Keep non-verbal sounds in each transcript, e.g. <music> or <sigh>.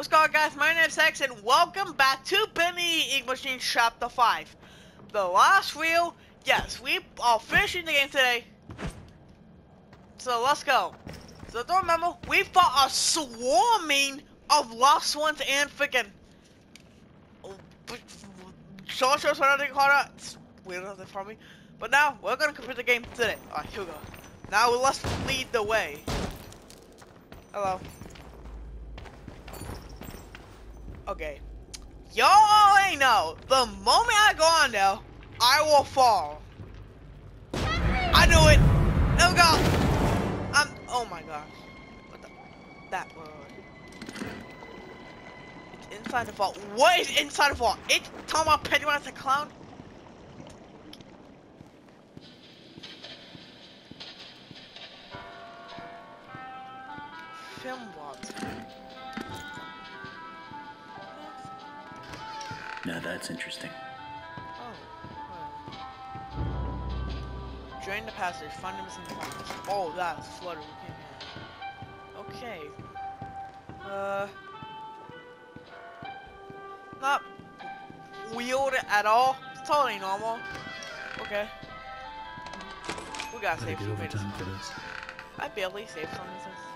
What's going on guys, my name is X and welcome back to Bendy Ink Machine Chapter 5. The last reel, yes, we are finishing the game today. So let's go. So don't remember, we fought a swarming of lost ones and freaking... Soldiers, whatever they call that. It's weird enough for me. But now, we're gonna complete the game today. Alright, here we go. Now let's lead the way. Hello. Okay. Y'all ain't know. The moment I go on there, I will fall. I knew it. We go. I'm. Oh my gosh. What the? That word. It's inside the vault. What is inside the vault? It's talking about Pennywise the clown. Film what? That's interesting. Oh. well. Drain the passage. Find the missing components. Oh, that's can't Okay. Uh. Not weird at all. It's totally normal. Okay. We gotta save some minutes. overtime for this. I barely saved some minutes.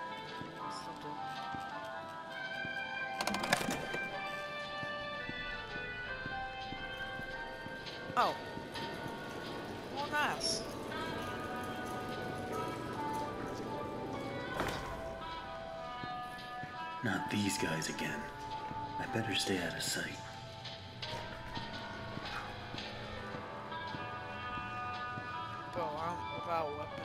Not these guys again. I better stay out of sight. Bro, I'm without a weapon.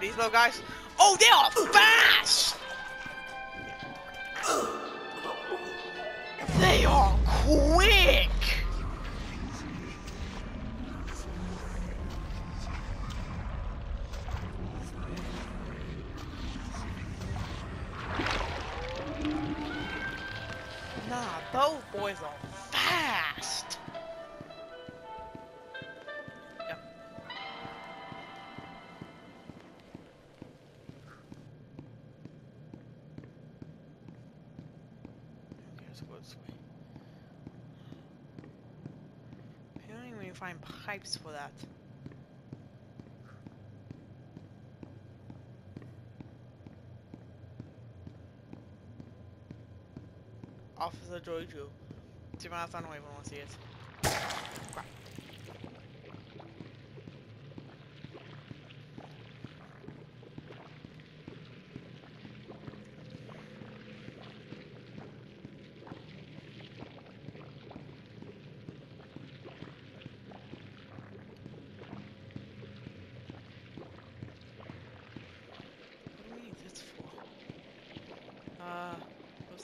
These little guys. Oh, they are fast! They are quick! Nah, those boys are fast! thanks for that. Officer Joiju. Two miles, I don't even want to see it.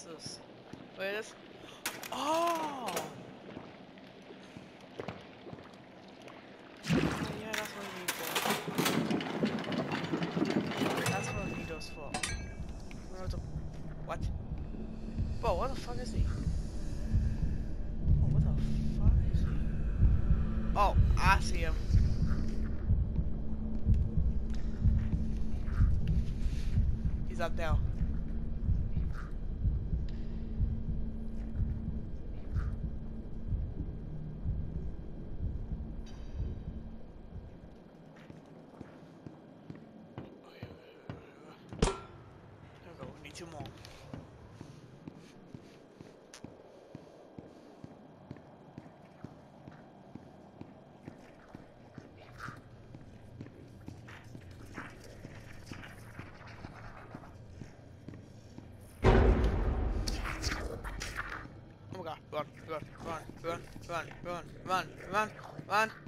this? Wait, this. Oh! two more. Run, run, run, run, run, run, run, run.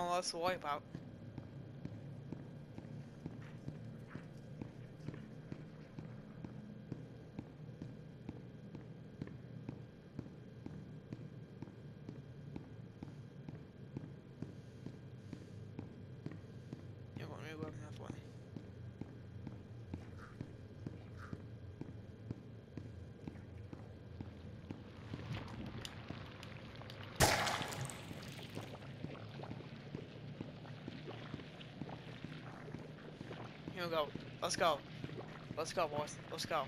One less to wipe out. Yeah, let me grab another one. Here we go. Let's go. Let's go, boys. Let's go.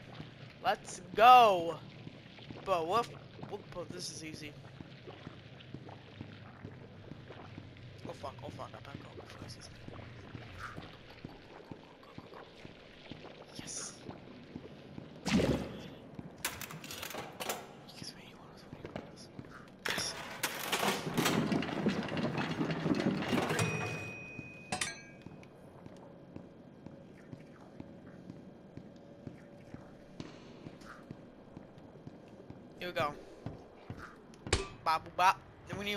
Let's go. But what? But this is easy. Oh fuck! Oh fuck! I better go before he sees me. Yes. Excuse me. One of those Yes. Here we go. Bop boop, bop. Then we need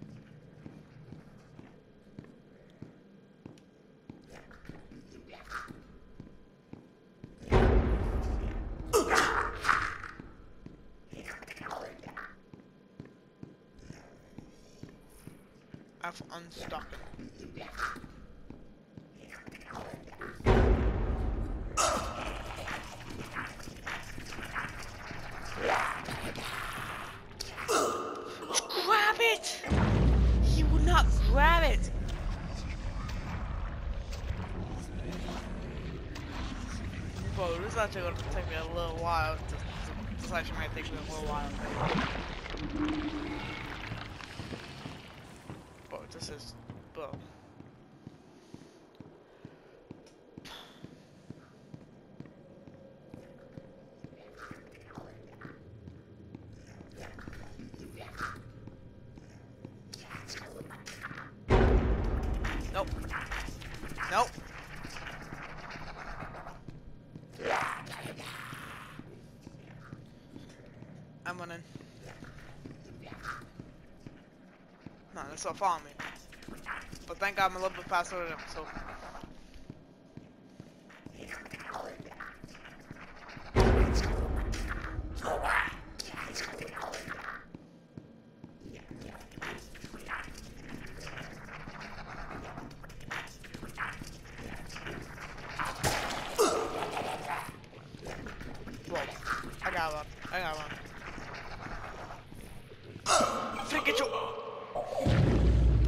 I've unstuck. Grab it! He would not grab it! Bro, this is actually gonna take me a little while. To, to, this actually might take me a little while. Bro, this is. Bro. Nope. Nope. I'm running. No, they're still following me. But thank God I'm a little bit faster than so. Whoa. I got one. I got one. Freaking get you.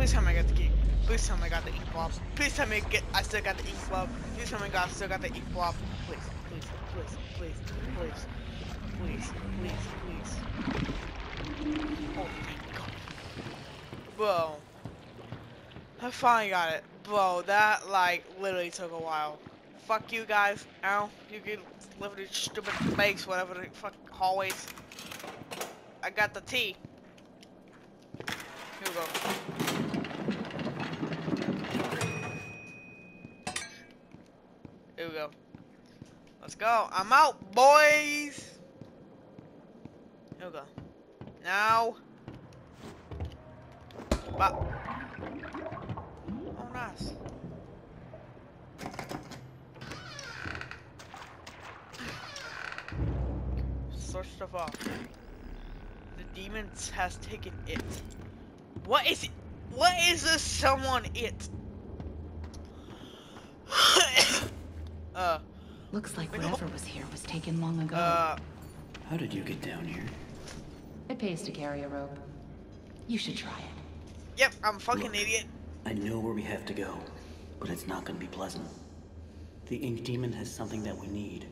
Please tell me I got the key. Please tell me I got the ink blob. Please tell me I get I still got the ink blob. Please tell me I still got the ink blob. Please, please, please, please, please, please, please, please. Oh my god. Bro. I finally got it. Bro, that like literally took a while. Fuck you guys. Ow. You can live in your stupid base, whatever the fuck hallways. I got the T. Here we go. Here we go. Let's go. I'm out, boys. Here we go. Now. Bop. Oh, nice. <sighs> Sort stuff off. The demons has taken it. What is it? What is this someone it? uh, Looks like whatever was here was taken long ago. uh, How did you get down here? it pays to carry a rope. You should try it. yep, I'm a fucking Look. idiot. I know where we have to go, but it's not gonna be pleasant. The Ink Demon has something that we need.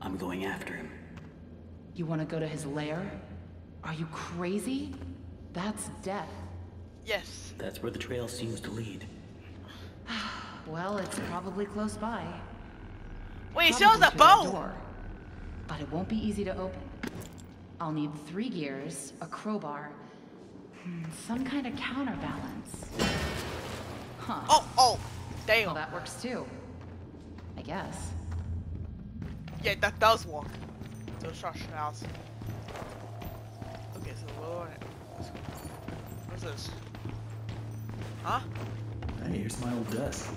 I'm going after him. You want to go to his lair? Are you crazy? That's death. Yes. That's where the trail seems to lead. <sighs> Well, it's probably close by. Wait, still probably the to a boat. door. But it won't be easy to open. I'll need three gears, a crowbar, hmm, some kind of counterbalance. Huh. Oh, oh, damn. Well, that works too. I guess. Yeah, that does work. So shush house. Okay, so lower it. What's this? Huh? Hey, here's my old desk.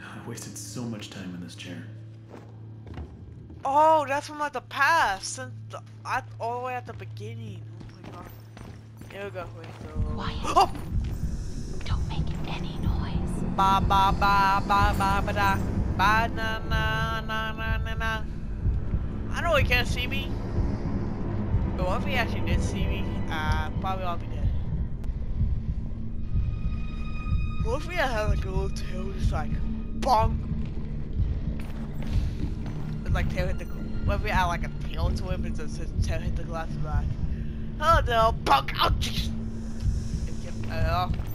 I wasted so much time in this chair. Oh, that's from like the past, since the, at, all the way at the beginning. Oh my god. Here we go. Wait, so... Quiet. <gasps> Oh! Don't make any noise. Ba ba ba ba ba ba da. Ba na na na na na na. I know he can't see me. But what if he actually did see me? Uh, probably I'll be dead. What if we had like a little tail just like bonk? Like tail hit the. If we add like a tail to him and just his tail hit the glass of eye? Hello there, bonk! Oh <laughs>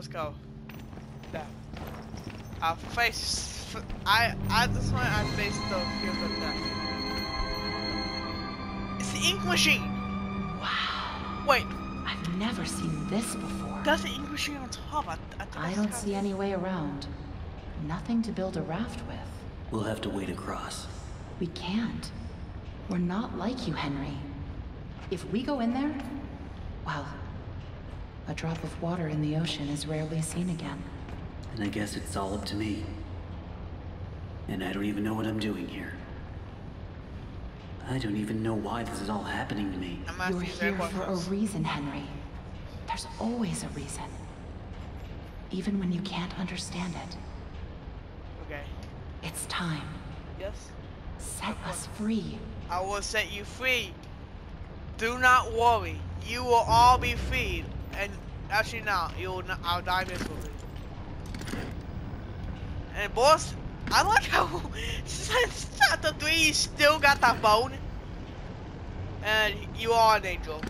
let's go. There. I'll face. f- I at this point I face the field of death. It's the ink machine. Wow. Wait, I've never seen this before. that's the ink machine on top. I, I, I don't see any way around. Nothing to build a raft with. We'll have to wade across. We can't. We're not like you, Henry. If we go in there, well, a drop of water in the ocean is rarely seen again. And I guess it's all up to me. And I don't even know what I'm doing here. I don't even know why this is all happening to me. You're here for a reason, Henry. There's always a reason. Even when you can't understand it. Okay. It's time. Yes. Set us free. I will set you free. Do not worry. You will all be freed. And actually, now you will not. I'll die miserably. And boss, I like how <laughs> since chapter three, you still got that bone. And you are an angel.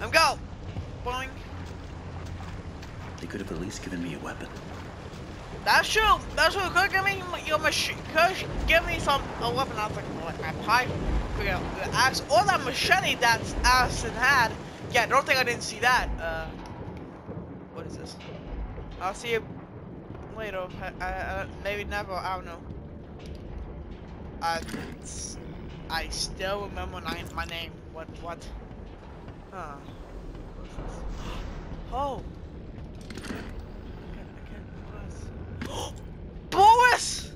Let go. Boing. They could have at least given me a weapon. That's true. That's true. Could give me your machine. Could give me some a weapon. I was like, like my pipe, the axe, or that machete that Aston had. Yeah, don't think I didn't see that. Uh, what is this? I'll see you later. I, I, I, maybe never. I don't know. I, I still remember my, name. What? What? Huh. Oh. I I can't. Boris!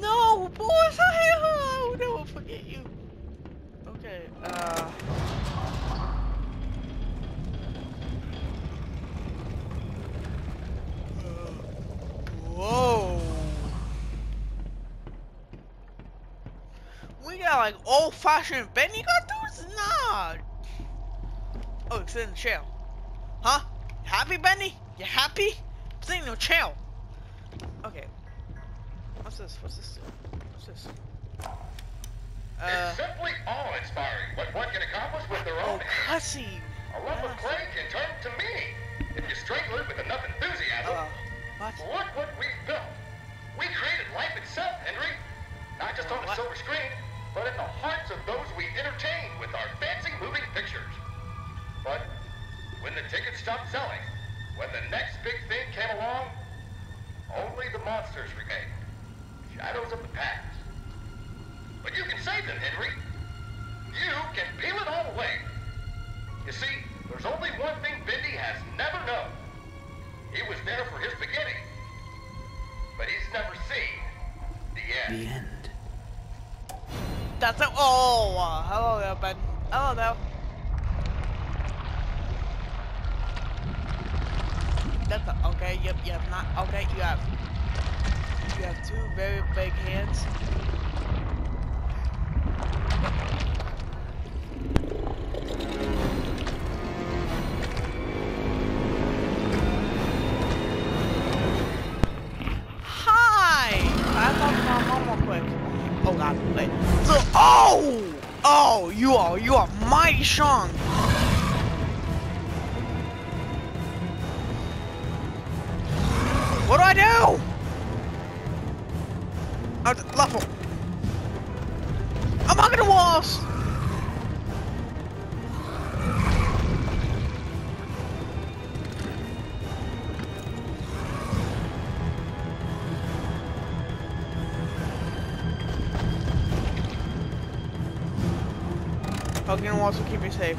No, Boris, I will never forget you. Okay, uh. Whoa. Got like old fashioned Benny got dudes? Nah. Oh, it's in the chair. Huh? Happy, Benny? You happy? Sitting in your chair. Okay. What's this? What's this? What's this? Uh, it's simply awe-inspiring what one can accomplish with their oh, own hands. cutscene. A lump of clay can turn to meaning if you strangle it with enough enthusiasm. Uh, what? Look what we've built. We created life itself, Henry. Not just on a silver screen, but in the hearts of those we entertain with our fancy moving pictures. But when the tickets stopped selling, when the next big thing came along, only the monsters remained. Shadows of the past. But you can save them, Henry. There, Ben. Hello. Oh, That's a, okay. Yep, have not. Okay, you have. You have two very big hands. What do I do? Uh, level. I'm hugging the walls. Hugging the walls will keep me safe.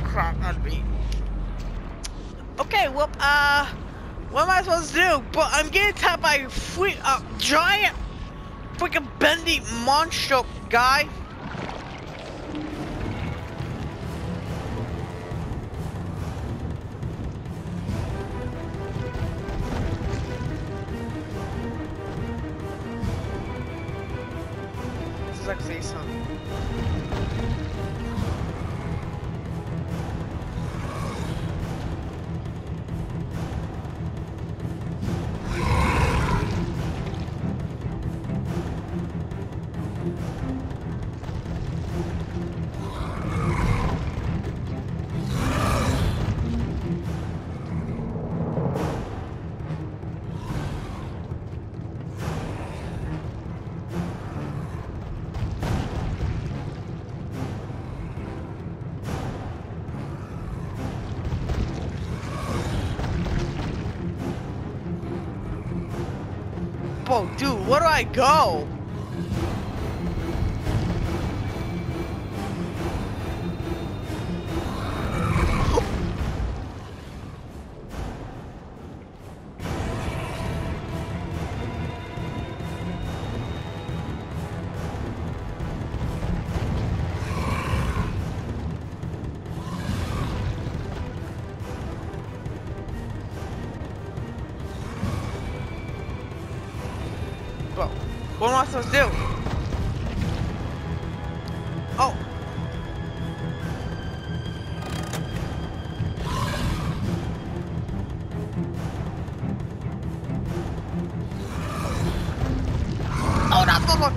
Crap me. Okay, well, uh, what am I supposed to do? But I'm getting attacked by a free, uh, giant, freaking bendy monster guy. Whoa, dude, where do I go? I supposed to do? Oh. Oh, that's the one.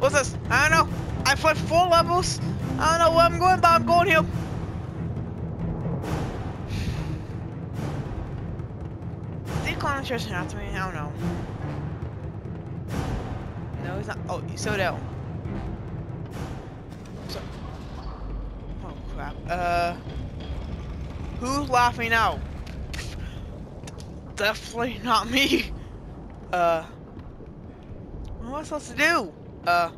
What's this? I don't know. I put four levels. I don't know where I'm going, but I'm going here. <sighs> He calling after me? I don't know. Oh, so down. So. Oh crap. Uh. Who's laughing now? Definitely not me. Uh. What am I supposed to do? Uh.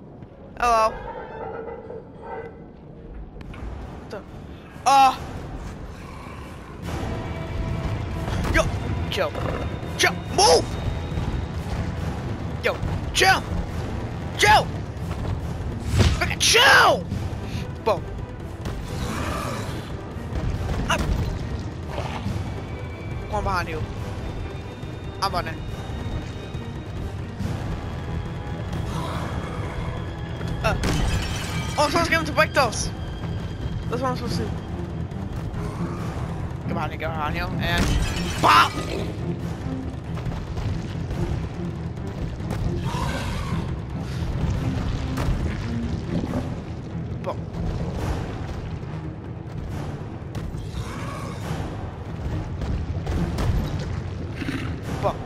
Hello. What the? Uh. Yo, chill, chill, move. Yo, chill. Chill! Fucking chill! Boom. I'm going behind you. I'm running. Uh. Oh, I'm supposed to get him to break those. That's what I'm supposed to do. Come on, you go around you and pop!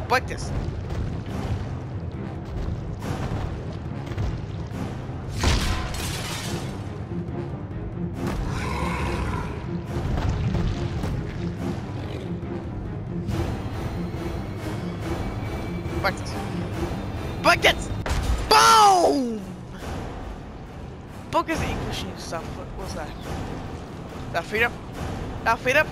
Boom. Buckets. this! Boom! focus ink machine stuff. What, was that? That freedom? That freedom?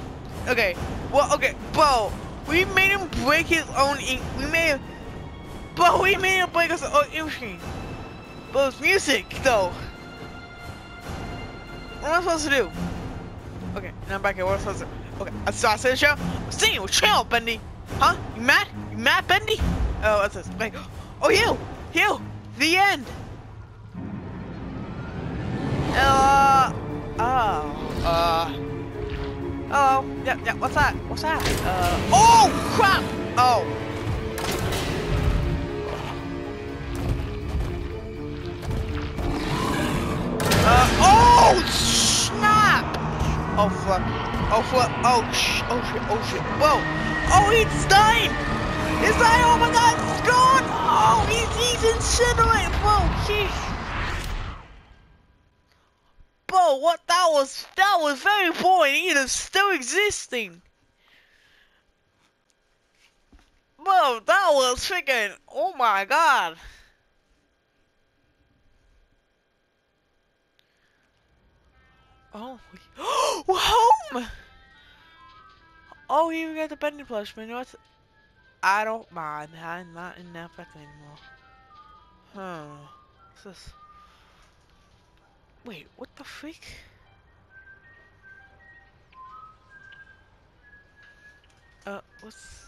Okay. Well, okay, bro. We made him break his own ink. We made him. Bro, we made him break his own ink machine. But it's music, though. What am I supposed to do? Okay, now I'm back here. What am I supposed to do? Okay, I saw I said the show. Sing chill, Bendy. Huh? You mad? You mad, Bendy? Oh, what's this? Wait. Oh, you! You! The end! Uh. Oh. Uh. Oh. Yeah, yeah, what's that? What's that? Uh. Oh, crap! Oh. Uh. Oh, snap! Oh, fuck. Oh, fuck. Oh, sh. Oh, shit. Oh, shit. Whoa. Oh, he's dying! He's dying! Oh, my God! He's gone! Oh, he's, he's incinerated! Whoa, jeez. Bro, what that was, that was very boring. It is still existing. Bro, that was freaking, oh my god. Oh, we, <gasps> we're home! Oh, we got the bending plush, man. What's, I don't mind. I'm not in that fucking anymore. Huh. What's this? Wait, what the freak? Uh, what's...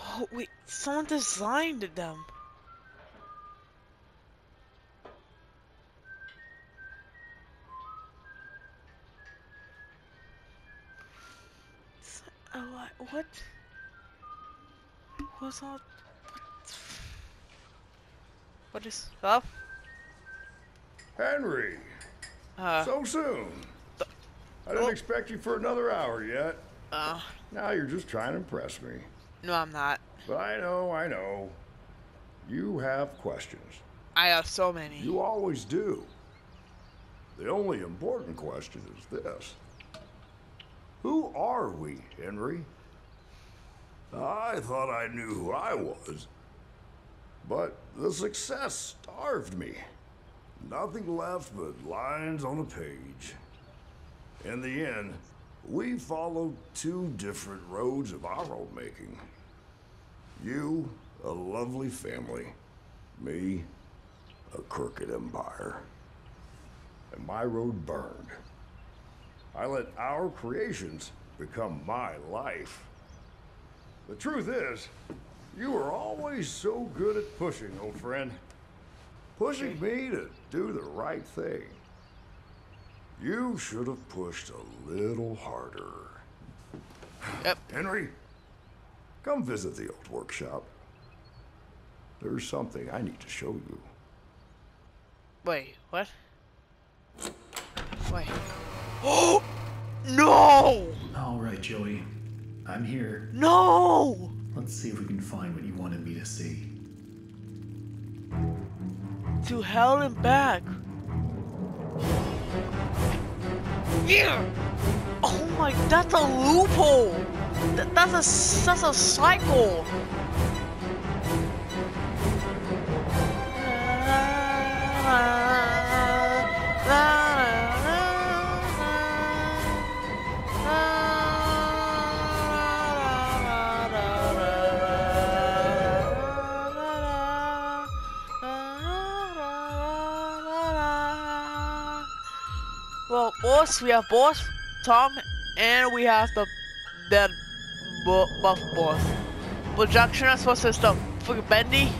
Oh, wait, someone designed them. Uh, what- what? What's all... What, what is... Hello? Henry, Uh, so soon. I didn't oh. expect you for another hour yet. Uh, Now you're just trying to impress me. no I'm not. But I know, I know. You have questions. I have so many. You always do. The only important question is this Who are we, Henry? I thought I knew who I was. But the success starved me. Nothing left but lines on a page. In the end, we followed two different roads of our own making. You, a lovely family. Me, a crooked empire. And my road burned. I let our creations become my life. The truth is, you were always so good at pushing, old friend. Pushing me to do the right thing. You should have pushed a little harder. Yep. Henry, come visit the old workshop. There's something I need to show you. Wait, what? Wait. Oh! <gasps> No! Alright, Joey. I'm here. No! Let's see if we can find what you wanted me to see. To hell and back. Yeah! Oh my, that's a loophole! Th- that's a, that's a cycle! Uh, Well, boss, we have boss, Tom, and we have the dead buff boss. But Junction is supposed to stop freaking Bendy.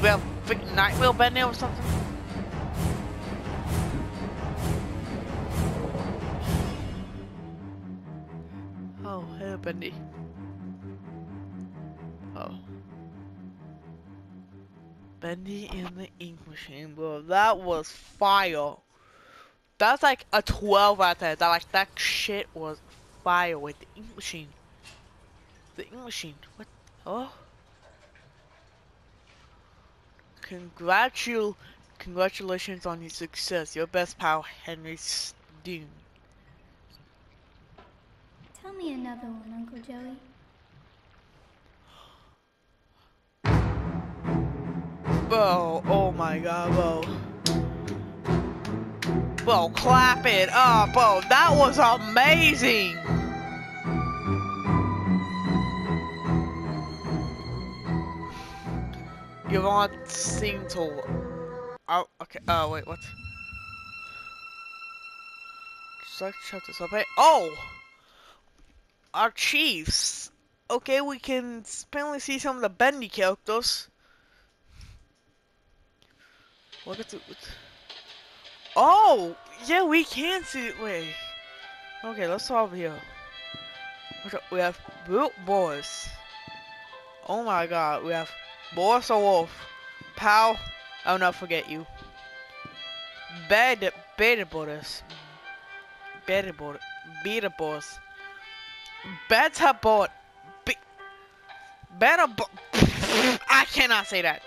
We have freaking Nightwheel Bendy or something. Oh, hey Bendy. Oh. Bendy in the ink machine, bro. That was fire. That's like a 12 out there. That like that shit was fire with the ink machine. The ink machine. What? Oh. Congratul congratulations on your success. Your best pal Henry Steen. Tell me another one, Uncle Joey. Bro, oh my god, bro. Bro, clap it up, Oh, That was amazing. Seem to. Oh, okay. Oh, wait, what? Select chapter subway. Oh! Our chiefs. Okay, we can finally see some of the bendy characters. Look at the. Oh! Yeah, we can see. it. Wait. Okay, let's solve here. We have Boot Boys. Oh my god, we have Boris or Wolf. Pal, I'll not forget you. Bed, Beta Boris. Beta Boris. Beta Boris. Beta. Be Better Bo <laughs> I cannot say that.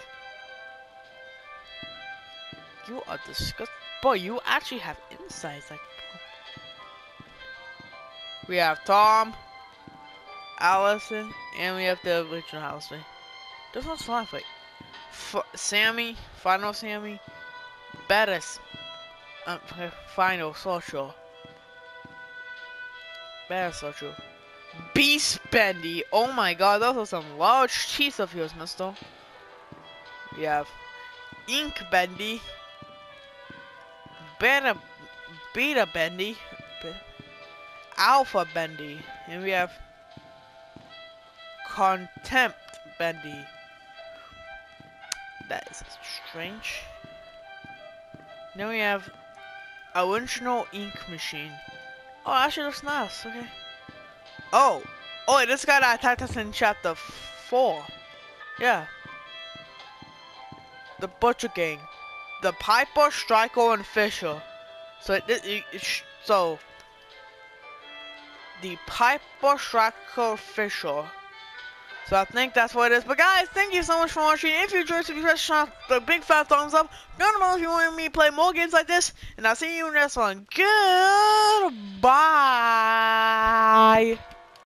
You are disgusting. Boy, you actually have insights like. We have Tom, Allison, and we have the original housemate. This one's fine, wait. F Sammy, Final Sammy, Bettis, um, Final Social. Better Social. Beast Bendy, oh my god, those are some large cheese of yours, mister. We have Ink Bendy, Beta, Beta Bendy, Alpha Bendy, and we have Contempt Bendy. That is strange. Then we have original ink machine. Oh, actually looks nice. Okay. Oh, oh, this guy that attacked us in chapter four. Yeah. The Butcher Gang, the Piper, Striker, and Fisher. So it, it, it so the Piper, Striker, Fisher. So I think that's what it is. But guys, thank you so much for watching. If you enjoyed, please press the big fat thumbs up. Comment below if you want me to play more games like this. And I'll see you in the next one. Goodbye.